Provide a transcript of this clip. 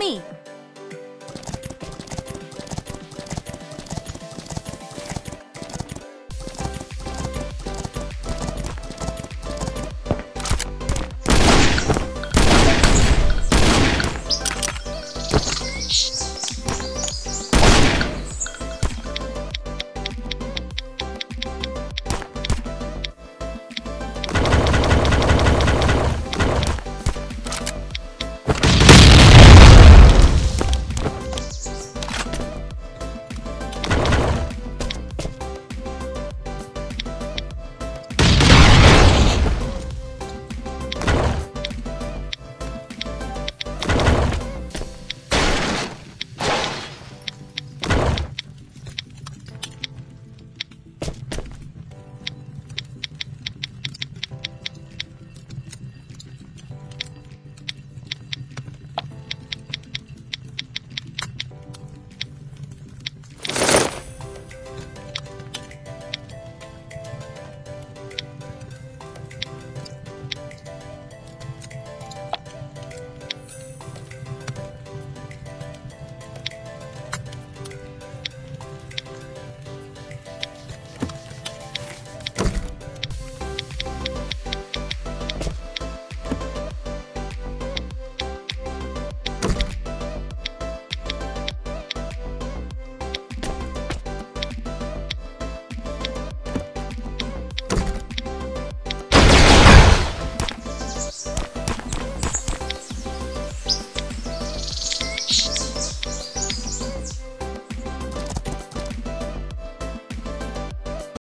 me.